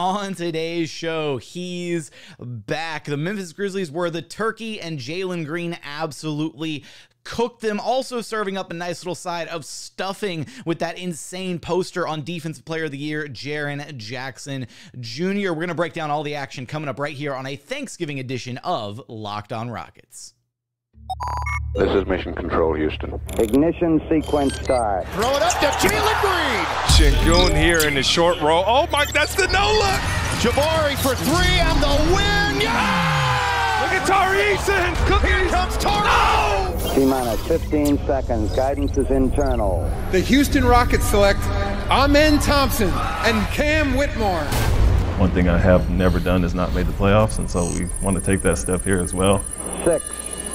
On today's show, he's back. The Memphis Grizzlies were the turkey, and Jalen Green absolutely cooked them. Also, serving up a nice little side of stuffing with that insane poster on Defensive Player of the Year, Jaren Jackson Jr. We're going to break down all the action coming up right here on a Thanksgiving edition of Locked On Rockets. This is Mission Control, Houston. Ignition sequence start. Throw it up to Jalen Green. Sengun here in the short row. Oh my, that's the no look. Jabari for three and the win. Yeah! Look at Tari Eason. Here comes Tari. No! T minus 15 seconds. Guidance is internal. The Houston Rockets select Amen Thompson and Cam Whitmore. One thing I have never done is not made the playoffs, and so we want to take that step here as well. Six,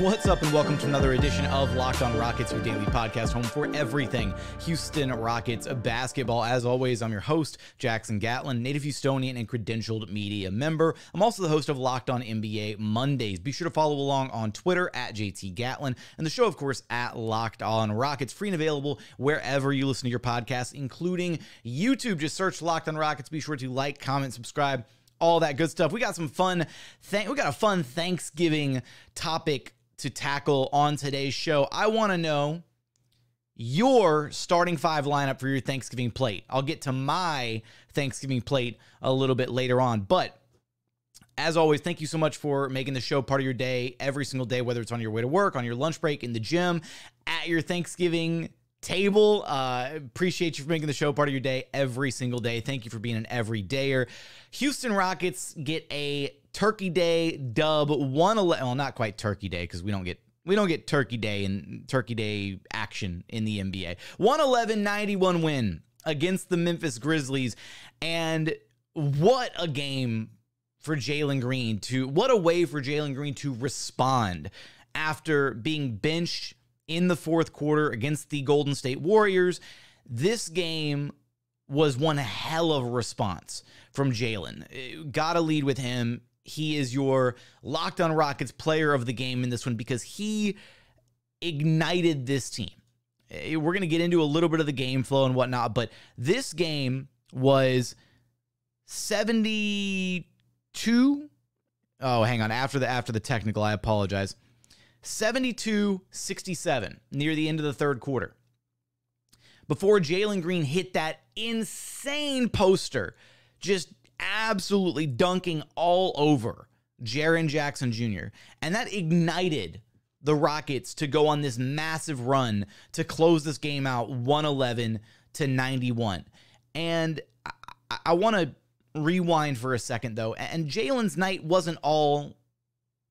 What's up, and welcome to another edition of Locked On Rockets, your daily podcast home for everything Houston Rockets basketball. As always, I'm your host, Jackson Gatlin, native Houstonian and credentialed media member. I'm also the host of Locked On NBA Mondays. Be sure to follow along on Twitter at JT Gatlin, and the show, of course, at Locked On Rockets, free and available wherever you listen to your podcast, including YouTube. Just search Locked On Rockets. Be sure to like, comment, subscribe all that good stuff. We got some fun. Th- we got a fun Thanksgiving topic to tackle on today's show. I want to know your starting five lineup for your Thanksgiving plate. I'll get to my Thanksgiving plate a little bit later on, but as always, thank you so much for making the show part of your day every single day, whether it's on your way to work, on your lunch break, in the gym, at your Thanksgiving table. Uh, appreciate you for making the show part of your day every single day. Thank you for being an everydayer. Houston Rockets get a Turkey Day dub 111. Well, not quite Turkey Day because we don't get we don't get Turkey Day and Turkey Day action in the NBA. 111-91 win against the Memphis Grizzlies, and what a game for Jalen Green to what a way for Jalen Green to respond after being benched in the fourth quarter against the Golden State Warriors. This game was one hell of a response from Jalen. Got a lead with him. He is your Locked On Rockets player of the game in this one because he ignited this team. Eh, we're going to get into a little bit of the game flow and whatnot, but this game was 72 Oh, hang on. After the after the technical, I apologize. 72-67 near the end of the third quarter. Before Jalen Green hit that insane poster, just absolutely dunking all over Jaren Jackson Jr. And that ignited the Rockets to go on this massive run to close this game out 111 to 91. And I, I want to rewind for a second though. And Jalen's night wasn't all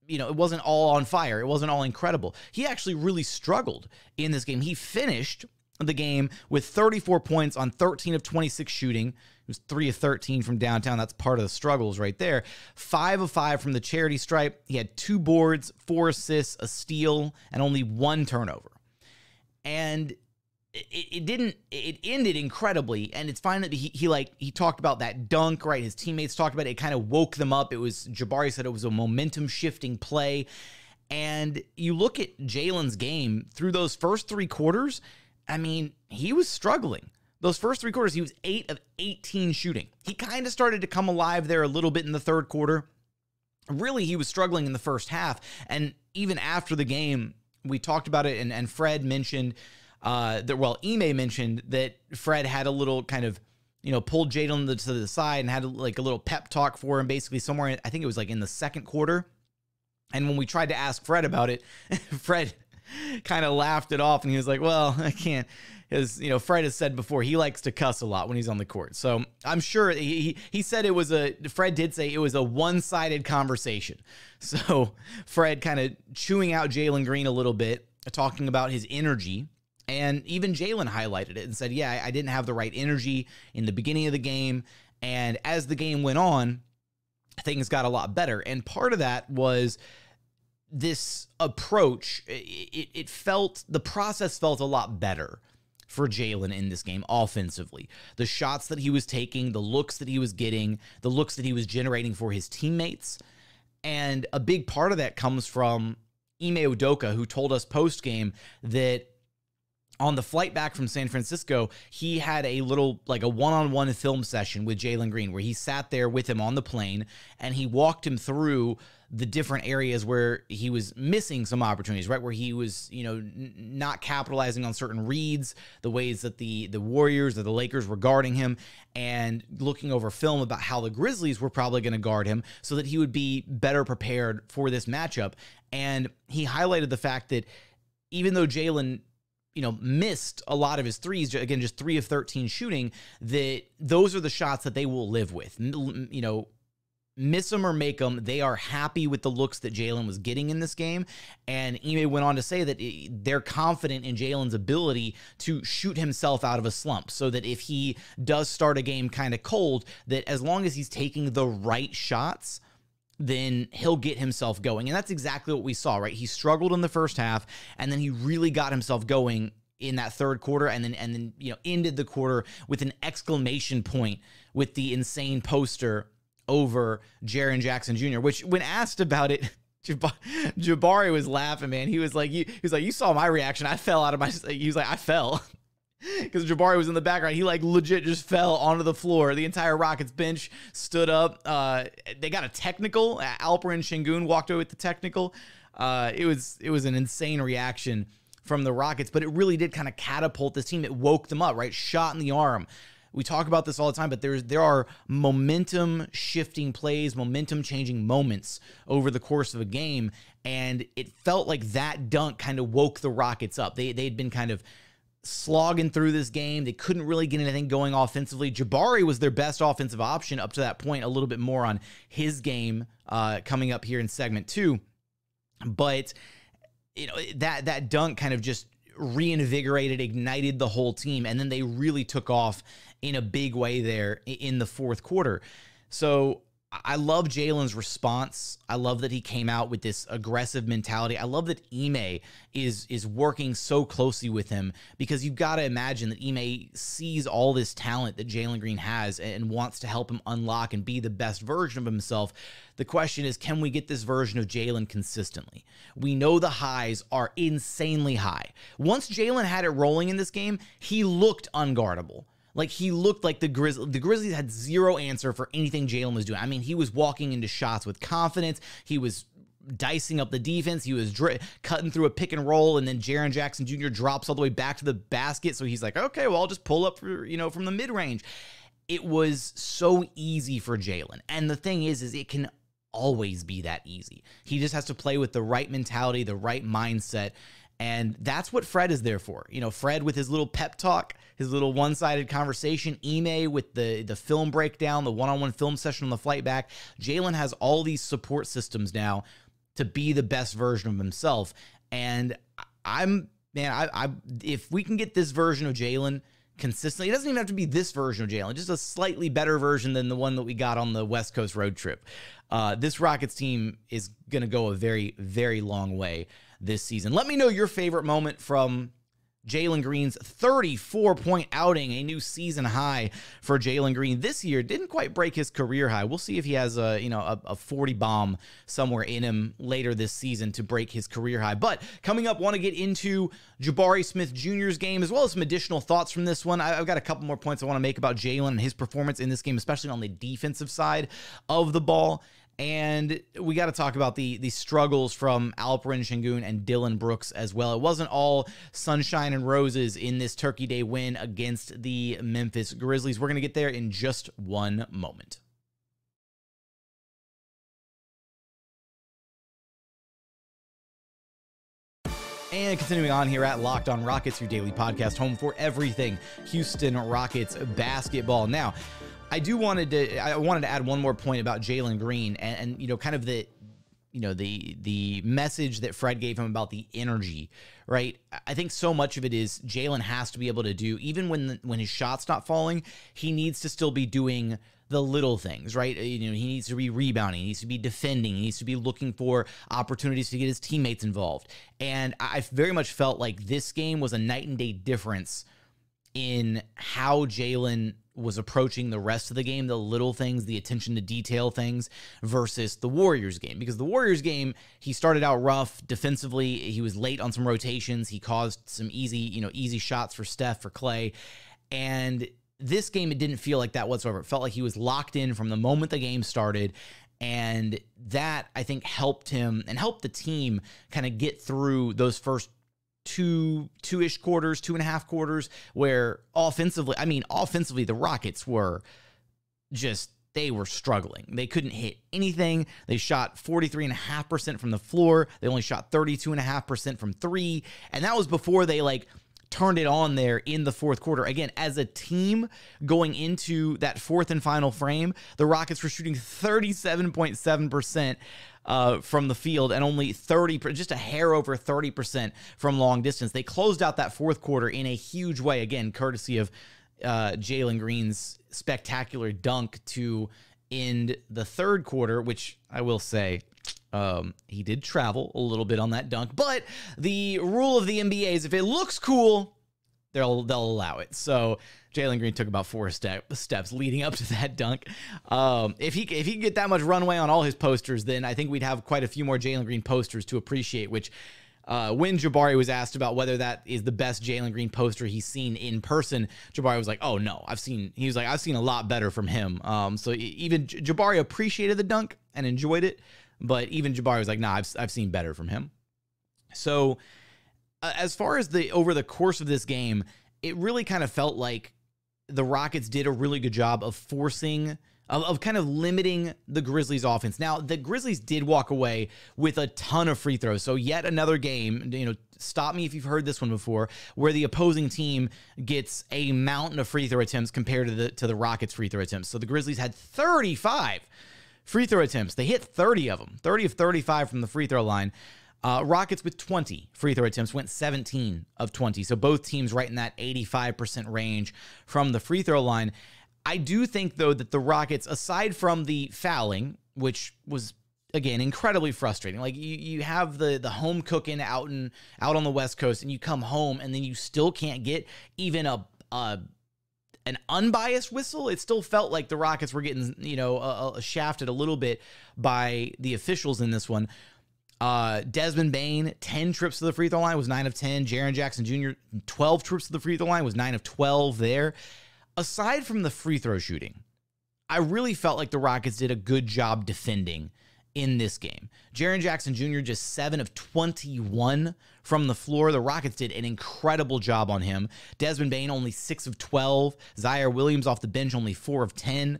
you know, it wasn't all on fire. It wasn't all incredible. He actually really struggled in this game. He finished the game with 34 points on 13 of 26 shooting. It was 3 of 13 from downtown. That's part of the struggles right there. 5 of 5 from the charity stripe. He had two boards, four assists, a steal, and only one turnover. And it, it didn't it ended incredibly and it's fine that he, he like he talked about that dunk right his teammates talked about it it kind of woke them up it was jabari said it was a momentum shifting play and you look at jalen's game through those first three quarters i mean he was struggling those first three quarters he was 8 of 18 shooting he kind of started to come alive there a little bit in the third quarter really he was struggling in the first half and even after the game we talked about it and, and fred mentioned uh, that well, Ime mentioned that Fred had a little kind of you know pulled Jalen to the side and had like a little pep talk for him, basically somewhere. I think it was like in the second quarter. And when we tried to ask Fred about it, Fred kind of laughed it off and he was like, "Well, I can't." As you know, Fred has said before, he likes to cuss a lot when he's on the court. So I'm sure he he said it was a. Fred did say it was a one sided conversation. So Fred kind of chewing out Jalen Green a little bit, talking about his energy and even Jalen highlighted it and said, Yeah, I didn't have the right energy in the beginning of the game. And as the game went on, things got a lot better. And part of that was this approach. It, it felt, the process felt a lot better for Jalen in this game offensively. The shots that he was taking, the looks that he was getting, the looks that he was generating for his teammates. And a big part of that comes from Ime Udoka, who told us post game that on the flight back from San Francisco, he had a little, like a one on one film session with Jalen Green where he sat there with him on the plane and he walked him through the different areas where he was missing some opportunities, right? Where he was, you know, n- not capitalizing on certain reads, the ways that the the Warriors or the Lakers were guarding him, and looking over film about how the Grizzlies were probably going to guard him so that he would be better prepared for this matchup. And he highlighted the fact that even though Jalen you know, missed a lot of his threes, again, just three of 13 shooting, that those are the shots that they will live with. You know, miss them or make them, they are happy with the looks that Jalen was getting in this game. And Ime went on to say that eh, they're confident in Jalen's ability to shoot himself out of a slump so that if he does start a game kind of cold, that as long as he's taking the right shots, then he'll get himself going. And that's exactly what we saw, right? He struggled in the first half and then he really got himself going in that third quarter and then and then you know ended the quarter with an exclamation point with the insane poster over Jaren Jackson Jr., which when asked about it Jabari was laughing, man. He was like, he was like, you saw my reaction. I fell out of my. He was like, I fell because Jabari was in the background. He like legit just fell onto the floor. The entire Rockets bench stood up. Uh, they got a technical. Alperen Sengun walked away with the technical. Uh, it was it was an insane reaction from the Rockets, but it really did kind of catapult this team. It woke them up, right? Shot in the arm. We talk about this all the time, but there's there are momentum shifting plays, momentum changing moments over the course of a game, and it felt like that dunk kind of woke the Rockets up. They they'd been kind of slogging through this game. They couldn't really get anything going offensively. Jabari was their best offensive option up to that point. A little bit more on his game uh, coming up here in segment two, but you know that that dunk kind of just reinvigorated, ignited the whole team, and then they really took off in a big way there in the fourth quarter. So I love Jalen's response. I love that he came out with this aggressive mentality. I love that Ime is is working so closely with him because you've got to imagine that Ime sees all this talent that Jalen Green has and wants to help him unlock and be the best version of himself. The question is, can we get this version of Jalen consistently? We know the highs are insanely high. Once Jalen had it rolling in this game, he looked unguardable. Like he looked like the Grizzlies. The Grizzlies had zero answer for anything Jalen was doing. I mean, he was walking into shots with confidence. He was dicing up the defense. He was dri- cutting through a pick and roll, and then Jaren Jackson Jr. drops all the way back to the basket. So he's like, okay, well, I'll just pull up for you know from the mid range. It was so easy for Jalen, and the thing is, is it can always be that easy. He just has to play with the right mentality, the right mindset. And that's what Fred is there for. You know, Fred with his little pep talk, his little one-sided conversation, Ime with the the film breakdown, the one-on-one film session on the flight back. Jalen has all these support systems now to be the best version of himself. And I'm man, I, I if we can get this version of Jalen consistently, it doesn't even have to be this version of Jalen, just a slightly better version than the one that we got on the West Coast road trip. Uh, this Rockets team is going to go a very, very long way this season. Let me know your favorite moment from Jalen Green's 34 point outing, a new season high for Jalen Green this year. Didn't quite break his career high. We'll see if he has a you know a, a, 40 bomb somewhere in him later this season to break his career high. But coming up, want to get into Jabari Smith Jr.'s game as well as some additional thoughts from this one. I, have got a couple more points I want to make about Jalen and his performance in this game, especially on the defensive side of the ball. And we got to talk about the the struggles from Alperen Sengun and Dillon Brooks as well. It wasn't all sunshine and roses in this Turkey Day win against the Memphis Grizzlies. We're going to get there in just one moment. And continuing on here at Locked On Rockets, your daily podcast, home for everything Houston Rockets basketball. Now, I do wanted to I wanted to add one more point about Jalen Green and, and you know kind of the you know the the message that Fred gave him about the energy, right? I think so much of it is Jalen has to be able to do even when the, when his shot's not falling, he needs to still be doing the little things, right? You know, he needs to be rebounding, he needs to be defending, he needs to be looking for opportunities to get his teammates involved. And I very much felt like this game was a night and day difference in how Jalen was approaching the rest of the game, the little things, the attention to detail things versus the Warriors game. Because the Warriors game, he started out rough defensively. He was late on some rotations. He caused some easy, you know, easy shots for Steph, for Clay. And this game, it didn't feel like that whatsoever. It felt like he was locked in from the moment the game started. And that I think helped him and helped the team kind of get through those first two two-ish quarters, two and a half quarters, where offensively, I mean, offensively, the Rockets were just they were struggling. They couldn't hit anything. They shot 43.5% from the floor. They only shot 32.5% from three. And that was before they like turned it on there in the fourth quarter. Again, as a team going into that fourth and final frame, the Rockets were shooting 37.7% uh, from the field and only 30, just a hair over 30% from long distance. They closed out that fourth quarter in a huge way, again, courtesy of uh, Jalen Green's spectacular dunk to end the third quarter, which I will say um, he did travel a little bit on that dunk, but the rule of the NBA is if it looks cool, they'll they'll allow it. So Jalen Green took about four step, steps leading up to that dunk. Um, if he if he could get that much runway on all his posters, then I think we'd have quite a few more Jalen Green posters to appreciate. Which, uh, when Jabari was asked about whether that is the best Jalen Green poster he's seen in person, Jabari was like, "Oh no, I've seen." He was like, "I've seen a lot better from him." Um, so even Jabari appreciated the dunk and enjoyed it, but even Jabari was like, "Nah, I've I've seen better from him." So, Uh, as far as the over the course of this game, it really kind of felt like the Rockets did a really good job of forcing of, of, kind of limiting the Grizzlies offense. Now, the Grizzlies did walk away with a ton of free throws. So yet another game, you know, stop me if you've heard this one before, where the opposing team gets a mountain of free throw attempts compared to the to the Rockets free throw attempts. So the Grizzlies had 35 free throw attempts. They hit 30 of them. 30 of 35 from the free throw line. Uh, Rockets with 20 free throw attempts went 17 of 20. So both teams right in that 85% range from the free throw line. I do think, though, that the Rockets, aside from the fouling, which was again incredibly frustrating. Like you, you have the the home cooking out and out on the West Coast, and you come home, and then you still can't get even a, a an unbiased whistle. It still felt like the Rockets were getting you know a shafted a little bit by the officials in this one. Uh, Desmond Bane, 10 trips to the free throw line was 9 of 10. Jaren Jackson Jr., 12 trips to the free throw line was 9 of 12 there. Aside from the free throw shooting, I really felt like the Rockets did a good job defending in this game. Jaren Jackson Jr. just 7 of 21 from the floor. The Rockets did an incredible job on him. Desmond Bane, only 6 of 12. Ziaire Williams off the bench only 4 of 10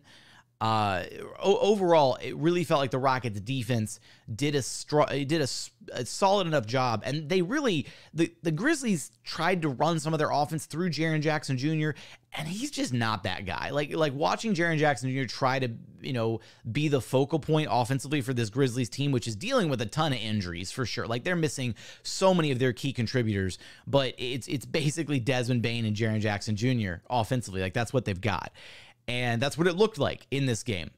uh, overall, it really felt like the Rockets defense did a str- did a, a, solid enough job, and they really the the Grizzlies tried to run some of their offense through Jaren Jackson Jr. and he's just not that guy. Like like watching Jaren Jackson Jr. try to you know be the focal point offensively for this Grizzlies team, which is dealing with a ton of injuries for sure. Like they're missing so many of their key contributors, but it's it's basically Desmond Bane and Jaren Jackson Jr. offensively. Like that's what they've got. And that's what it looked like in this game.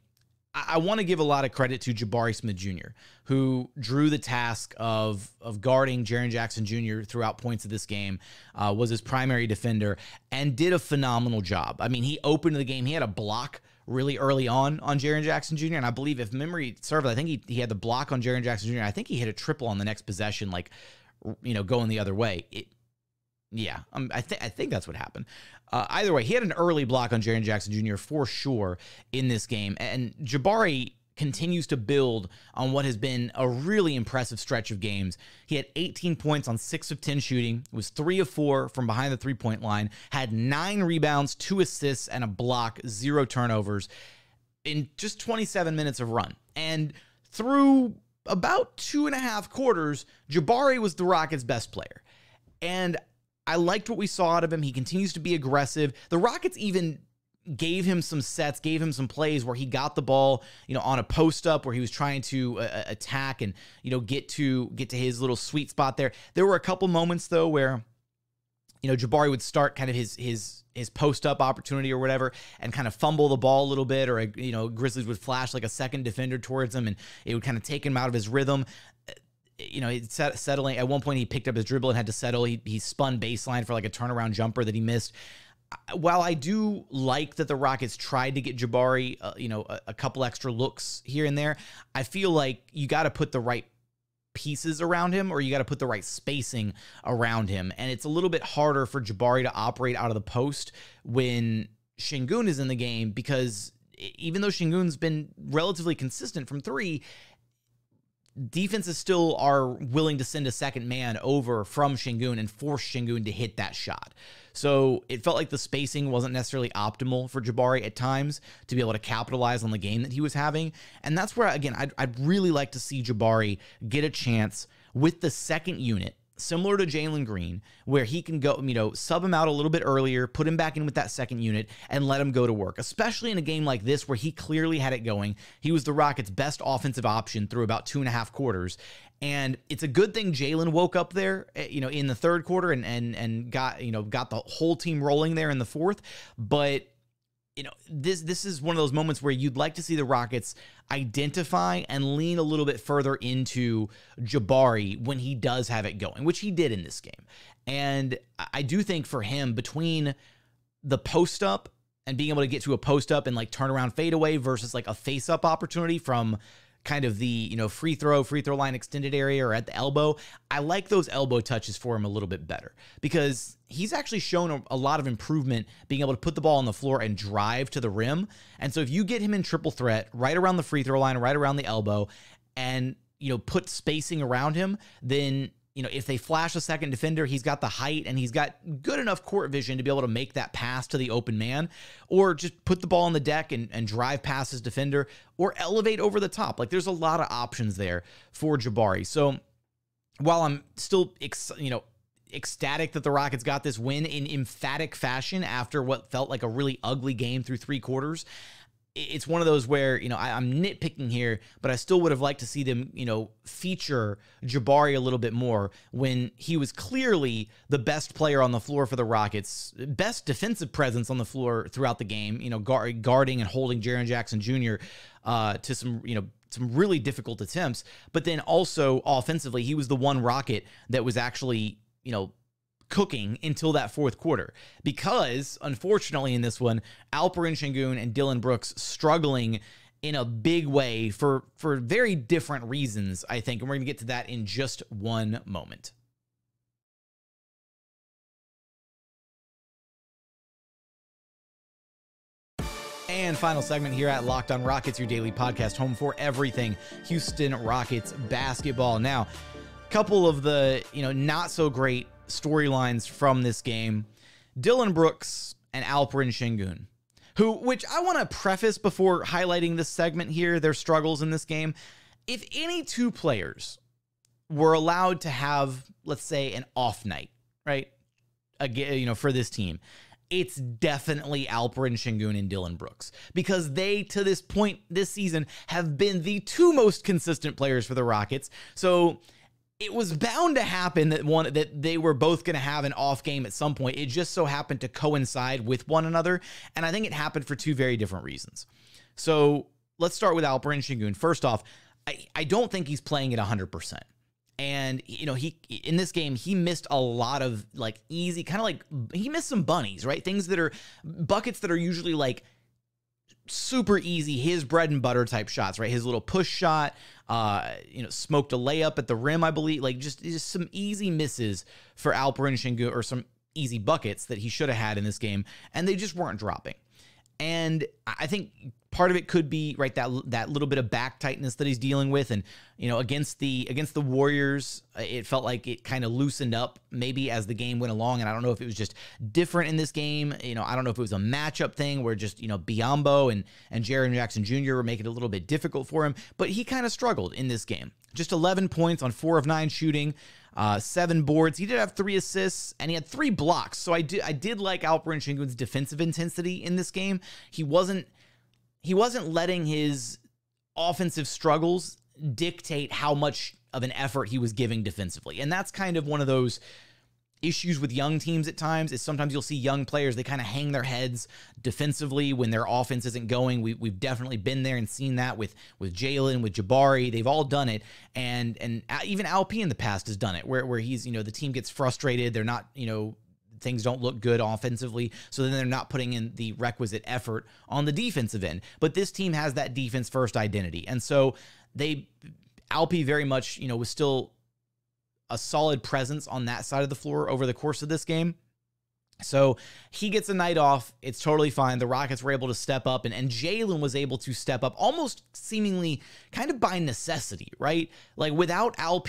I, want to give a lot of credit to Jabari Smith Jr., who drew the task of, of guarding Jaren Jackson Jr. throughout points of this game, uh, was his primary defender, and did a phenomenal job. I mean, he opened the game, he had a block really early on on Jaren Jackson Jr. And I believe if memory serves, I think he, he had the block on Jaren Jackson Jr. I think he hit a triple on the next possession, like, you know, going the other way. It, yeah, um, I think I think that's what happened. Uh, either way, he had an early block on Jaren Jackson Jr. for sure in this game, and Jabari continues to build on what has been a really impressive stretch of games. He had 18 points on 6 of 10 shooting, was 3 of 4 from behind the three-point line, had 9 rebounds, 2 assists and a block, 0 turnovers in just 27 minutes of run. And through about two and a half quarters, Jabari was the Rockets' best player. And I liked what we saw out of him. He continues to be aggressive. The Rockets even gave him some sets, gave him some plays where he got the ball, you know, on a post up where he was trying to uh, attack and you know get to get to his little sweet spot there. There were a couple moments though where you know Jabari would start kind of his his his post up opportunity or whatever and kind of fumble the ball a little bit or you know Grizzlies would flash like a second defender towards him and it would kind of take him out of his rhythm you know, it's settling at one point he picked up his dribble and had to settle. He, he spun baseline for like a turnaround jumper that he missed. while I do like that the Rockets tried to get Jabari, uh, you know, a, a couple extra looks here and there, I feel like you got to put the right pieces around him or you got to put the right spacing around him. And it's a little bit harder for Jabari to operate out of the post when Sengun is in the game because even though Sengun's been relatively consistent from three, defenses still are willing to send a second man over from Sengun and force Sengun to hit that shot. So it felt like the spacing wasn't necessarily optimal for Jabari at times to be able to capitalize on the game that he was having. And that's where, again, I'd, I'd really like to see Jabari get a chance with the second unit similar to Jalen Green, where he can go, you know, sub him out a little bit earlier, put him back in with that second unit, and let him go to work, especially in a game like this where he clearly had it going. He was the Rockets' best offensive option through about two and a half quarters. And it's a good thing Jalen woke up there, eh, you know, in the third quarter and and and got, you know, got the whole team rolling there in the fourth. But you know, this this is one of those moments where you'd like to see the Rockets identify and lean a little bit further into Jabari when he does have it going, which he did in this game. And I do think for him, between the post up and being able to get to a post up and like turn around fadeaway versus like a face up opportunity from kind of the you know free throw free throw line extended area or at the elbow i like those elbow touches for him a little bit better because he's actually shown a, a, lot of improvement being able to put the ball on the floor and drive to the rim. And so if you get him in triple threat right around the free throw line right around the elbow and you know put spacing around him then you know, if they flash a second defender, he's got the height and he's got good enough court vision to be able to make that pass to the open man, or just put the ball on the deck and, and drive past his defender, or elevate over the top. Like there's a lot of options there for Jabari. So while I'm still, ex- you know, ecstatic that the Rockets got this win in emphatic fashion after what felt like a really ugly game through three quarters it's one of those where you know I, am nitpicking here, but I still would have liked to see them you know feature Jabari a little bit more when he was clearly the best player on the floor for the Rockets, best defensive presence on the floor throughout the game. You know, guard, guarding and holding Jaren Jackson Jr. Uh, to some you know some really difficult attempts, but then also offensively, he was the one Rocket that was actually you know cooking until that fourth quarter. Because, unfortunately, in this one, Alperen Sengun and Dillon Brooks struggling in a big way for, for very different reasons, I think. And we're going to get to that in just one moment. And final segment here at Locked On Rockets, your daily podcast home for everything Houston Rockets basketball. Now, a couple of the, you know, not so great storylines from this game Dillon Brooks and Alperen Sengun. who, which I want to preface before highlighting this segment here, their struggles in this game. If any two players were allowed to have, let's say, an off night, right? Again, you know, for this team, it's definitely Alperen Sengun and Dillon Brooks because they, to this point this season, have been the two most consistent players for the Rockets. So it was bound to happen that one that they were both going to have an off game at some point. It just so happened to coincide with one another, and I think it happened for two very different reasons. So let's start with Alperen Sengun. First off, I, I don't think he's playing at 100%. And you know, he in this game he missed a lot of like easy kind of like he missed some bunnies, right? Things that are buckets that are usually like super easy, his bread and butter type shots, right? His little push shot, uh, you know, smoked a layup at the rim, I believe. Like just, just some easy misses for Alperen Sengun or some easy buckets that he should have had in this game, and they just weren't dropping. And I think part of it could be right that that little bit of back tightness that he's dealing with. And you know against the against the warriors it felt like it kind of loosened up maybe as the game went along. And i don't know if it was just different in this game. You know i don't know if it was a matchup thing where just you know Biyombo and and Jaren Jackson Jr. were making it a little bit difficult for him. But he kind of struggled in this game. Just 11 points on 4 of 9 shooting uh, seven boards. He did have three assists and he had three blocks. So I did I did like Alperen Sengun's defensive intensity in this game. He wasn't he wasn't letting his offensive struggles dictate how much of an effort he was giving defensively. And that's kind of one of those issues with young teams at times is sometimes you'll see young players they kind of hang their heads defensively when their offense isn't going we, we've definitely been there and seen that with with jalen with jabari they've all done it and and even alp in the past has done it where, where he's you know the team gets frustrated they're not you know things don't look good offensively. So then they're not putting in the requisite effort on the defensive end. But this team has that defense first identity. And so they, Alpi very much, you know, was still a solid presence on that side of the floor over the course of this game. So he gets a night off. It's totally fine. The Rockets were able to step up, and, and Jalen was able to step up almost seemingly kind of by necessity, right? Like without Alp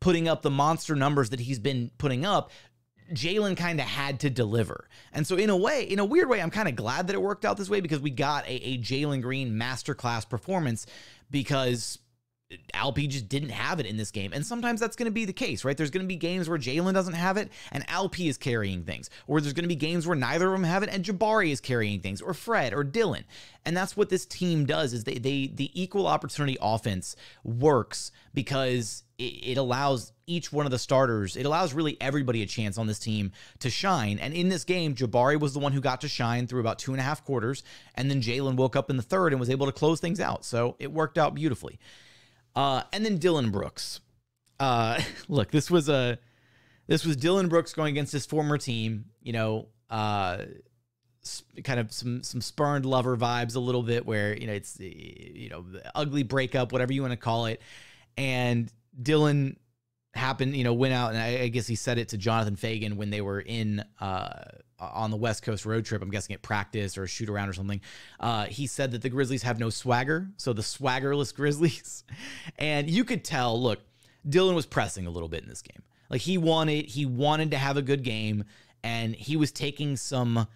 putting up the monster numbers that he's been putting up, Jalen kind of had to deliver. And so, in a way, in a weird way, I'm kind of glad that it worked out this way because we got a, a Jalen Green masterclass performance because Alp just didn't have it in this game. And sometimes that's going to be the case, right? There's going to be games where Jalen doesn't have it and Alp is carrying things. Or there's going to be games where neither of them have it and Jabari is carrying things, or Fred or Dillon. And that's what this team does is they they the equal opportunity offense works because it allows each one of the starters, it allows really everybody a chance on this team to shine. And in this game, Jabari was the one who got to shine through about two and a half quarters. And then Jalen woke up in the third and was able to close things out. So it worked out beautifully. Uh, and then Dillon Brooks. Uh, look, this was a this was Dillon Brooks going against his former team. You know, uh, kind of some some spurned lover vibes a little bit, where you know it's you know the ugly breakup, whatever you want to call it. And Dillon happened, you know, went out and I, I, guess he said it to Jonathan Feigen when they were in uh, on the West Coast road trip. I'm guessing at practice or a shoot around or something. Uh, he said that the Grizzlies have no swagger, so the swaggerless Grizzlies, and you could tell. Look, Dillon was pressing a little bit in this game. Like he wanted, he wanted to have a good game, and he was taking some.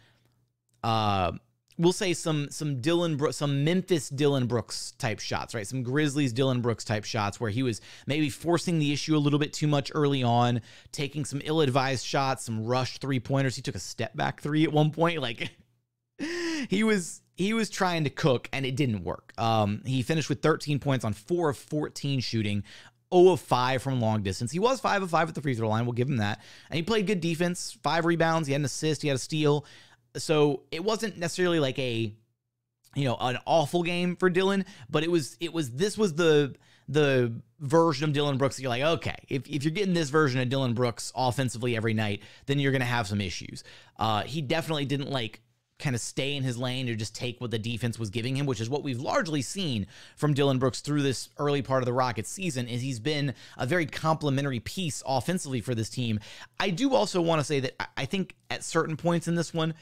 Uh, we'll say some some Dillon Brooks, some Memphis Dillon Brooks type shots, right? Some Grizzlies Dillon Brooks type shots where he was maybe forcing the issue a little bit too much early on, taking some ill-advised shots, some rushed three-pointers. He took a step back three at one point, like he was he was trying to cook and it didn't work. Um, he finished with 13 points on 4 of 14 shooting. 0 of 5 from long distance. He was 5 of 5 at the free throw line. We'll give him that. And he played good defense, five rebounds. He had an assist. He had a steal. So it wasn't necessarily like a you know an awful game for Dillon, but it was it was this was the the version of Dillon Brooks that you're like, okay, if, if you're getting this version of Dillon Brooks offensively every night, then you're gonna have some issues. Uh, he definitely didn't like kind of stay in his lane or just take what the defense was giving him, which is what we've largely seen from Dillon Brooks through this early part of the Rockets season, is he's been a very complimentary piece offensively for this team. I do also want to say that I think at certain points in this one,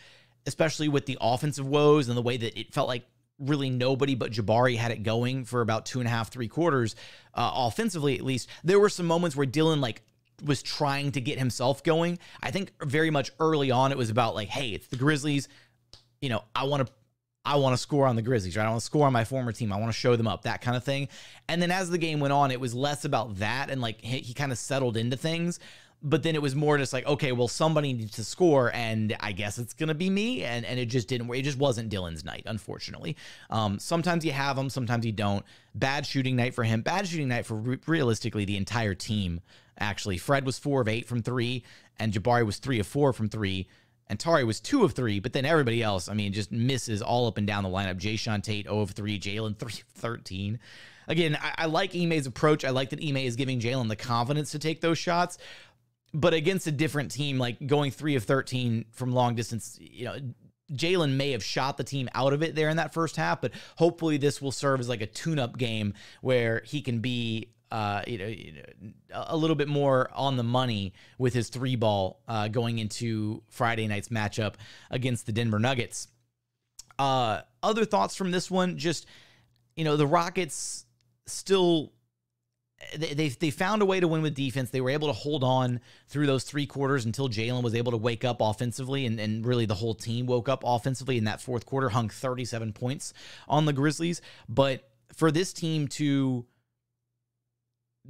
especially with the offensive woes and the way that it felt like really nobody but Jabari had it going for about two and a half, three quarters, uh, offensively at least. There were some moments where Dillon like was trying to get himself going. I think very much early on it was about like, hey, it's the Grizzlies. You know, I want to I want to score on the Grizzlies, right? I want to score on my former team. I want to show them up, that kind of thing. And then as the game went on, it was less about that and like he, he kind of settled into things but then it was more just like okay well somebody needs to score and i guess it's gonna be me and and it just didn't work, it just wasn't Dillon's night unfortunately um, sometimes you have them sometimes you don't bad shooting night for him bad shooting night for re- realistically the entire team actually fred was four of eight from three and jabari was three of four from three and Tari was two of three, but then everybody else, I mean, just misses all up and down the lineup. Jae'Sean Tate, 0 of 3, Jalen 3 of 13. Again, I, I like Ime's approach. I like that Ime is giving Jalen the confidence to take those shots, but against a different team, like going three of 13 from long distance, you know, Jalen may have shot the team out of it there in that first half, but hopefully this will serve as like a tune up game where he can be. Uh, you know, a little bit more on the money with his three ball uh, going into Friday night's matchup against the Denver Nuggets. Uh, other thoughts from this one? Just you know, the Rockets still they, they, found a way to win with defense. They were able to hold on through those three quarters until Jalen was able to wake up offensively, and, and really the whole team woke up offensively in that fourth quarter, hung 37 points on the Grizzlies. But for this team to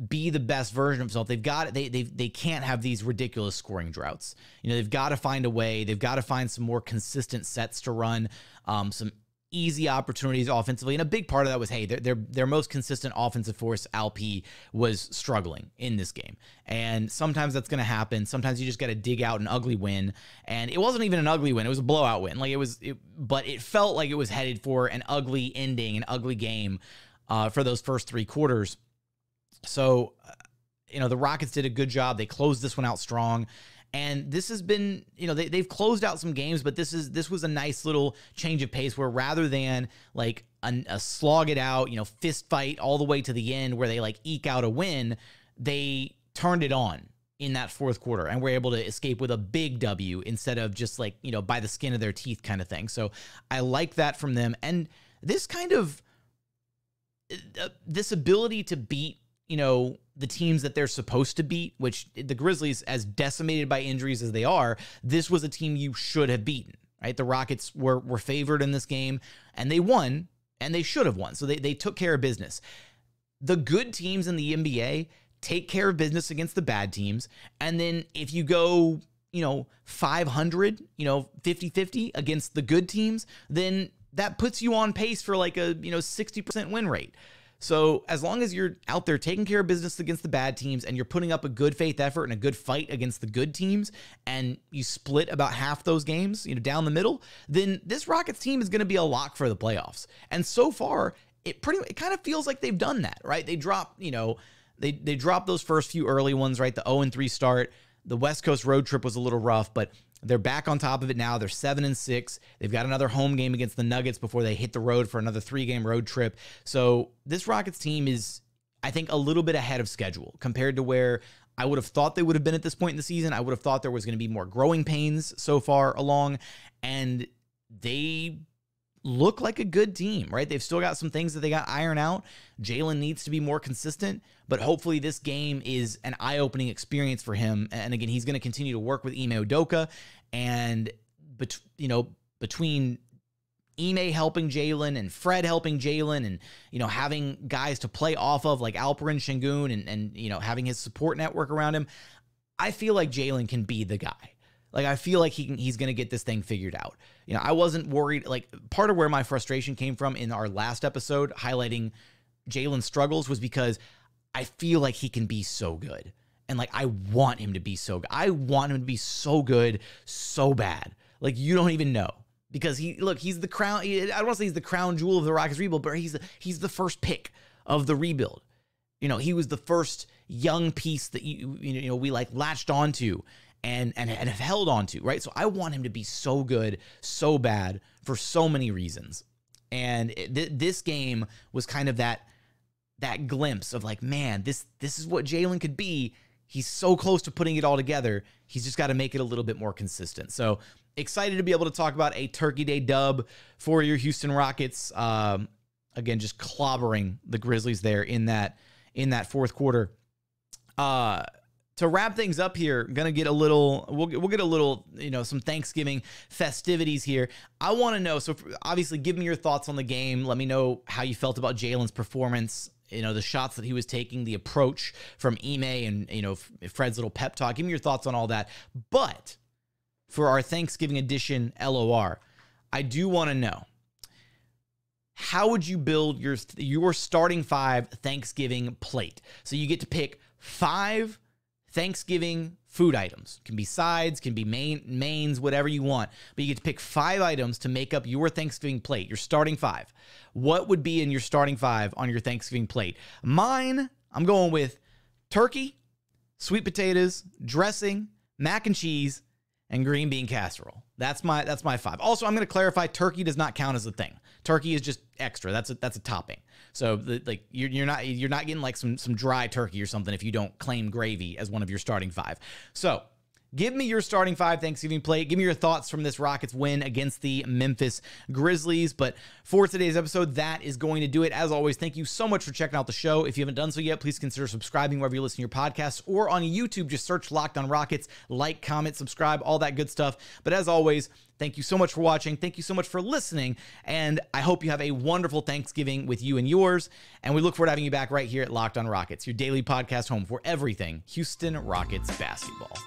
be the best version of himself. They've got they they they can't have these ridiculous scoring droughts. You know, they've got to find a way. They've got to find some more consistent sets to run, um, some easy opportunities offensively. And a big part of that was, hey, their their, their most consistent offensive force, Alp, was struggling in this game. And sometimes that's going to happen. Sometimes you just got to dig out an ugly win. And it wasn't even an ugly win; it was a blowout win. Like it was, it, but it felt like it was headed for an ugly ending, an ugly game uh, for those first three quarters. So, uh, you know, the Rockets did a good job. They closed this one out strong. And this has been, you know, they, they've closed out some games, but this is this was a nice little change of pace where rather than like a, a slog it out, you know, fist fight all the way to the end where they like eke out a win, they turned it on in that fourth quarter and were able to escape with a big W instead of just like, you know, by the skin of their teeth kind of thing. So I like that from them. And this kind of uh, this ability to beat, you know, the teams that they're supposed to beat, which the Grizzlies, as decimated by injuries as they are, this was a team you should have beaten. Right, the Rockets were were favored in this game, and they won, and they should have won. So they they took care of business. The good teams in the NBA take care of business against the bad teams, and then if you go you know 500 you know 50-50 against the good teams then that puts you on pace for like a you know 60% win rate so as long as you're out there taking care of business against the bad teams and you're putting up a good faith effort and a good fight against the good teams and you split about half those games, you know, down the middle, then this Rockets team is going to be a lock for the playoffs. And so far, it pretty it kind of feels like they've done that, right? They drop, you know, they they dropped those first few early ones, right? The 0 and 3 start. The West Coast road trip was a little rough, but they're back on top of it now. They're seven and six. They've got another home game against the Nuggets before they hit the road for another three game road trip. So this Rockets team is, I think, a little bit ahead of schedule compared to where I would have thought they would have been at this point in the season. I would have thought there was going to be more growing pains so far along, and they look like a good team, right? They've still got some things that they got iron out. Jalen needs to be more consistent, but hopefully this game is an eye-opening experience for him. And again, he's going to continue to work with Ime Udoka, and bet- you know between Ime helping Jalen and Fred helping Jalen and you know having guys to play off of like Alperen Sengun and and you know having his support network around him, I feel like Jalen can be the guy. Like I feel like he can, he's going to get this thing figured out. You know, I wasn't worried. Like part of where my frustration came from in our last episode highlighting Jalen's struggles was because I feel like he can be so good. And like I want him to be so good. I want him to be so good, so bad. Like you don't even know. Because he look, he's the crown. I don't want to say he's the crown jewel of the Rockets rebuild, but he's the, he's the first pick of the rebuild. You know, he was the first young piece that you you know we like latched onto and and and have held on to, right? So I want him to be so good, so bad for so many reasons. And th- this game was kind of that that glimpse of like, man, this this is what Jalen could be. He's so close to putting it all together. He's just got to make it a little bit more consistent. So excited to be able to talk about a Turkey Day dub for your Houston Rockets. Um, again, just clobbering the Grizzlies there in that in that fourth quarter. Uh, to wrap things up here, gonna get a little. We'll we'll get a little, you know, some Thanksgiving festivities here. I want to know. So obviously, give me your thoughts on the game. Let me know how you felt about Jalen's performance. You know, the shots that he was taking, the approach from Ime, and you know Fred's little pep talk. Give me your thoughts on all that. But for our Thanksgiving edition LOR, I do want to know how would you build your your starting five Thanksgiving plate? So you get to pick five Thanksgiving food items. Can be sides, can be main mains, whatever you want. But you get to pick five items to make up your Thanksgiving plate, your starting five. What would be in your starting five on your Thanksgiving plate? Mine, I'm going with turkey, sweet potatoes, dressing, mac and cheese, and green bean casserole. That's my that's my five. Also, I'm going to clarify: turkey does not count as a thing. Turkey is just extra. That's a that's a topping. So the, like you're, you're not you're not getting like some some dry turkey or something if you don't claim gravy as one of your starting five. So Give me your starting five Thanksgiving plate. Give me your thoughts from this Rockets win against the Memphis Grizzlies. But for today's episode, that is going to do it. As always, thank you so much for checking out the show. If you haven't done so yet, please consider subscribing wherever you listen to your podcasts or on YouTube. Just search Locked on Rockets, like, comment, subscribe, all that good stuff. But as always, Thank you so much for watching. Thank you so much for listening. And I hope you have a wonderful Thanksgiving with you and yours. And we look forward to having you back right here at Locked on Rockets, your daily podcast home for everything Houston Rockets basketball.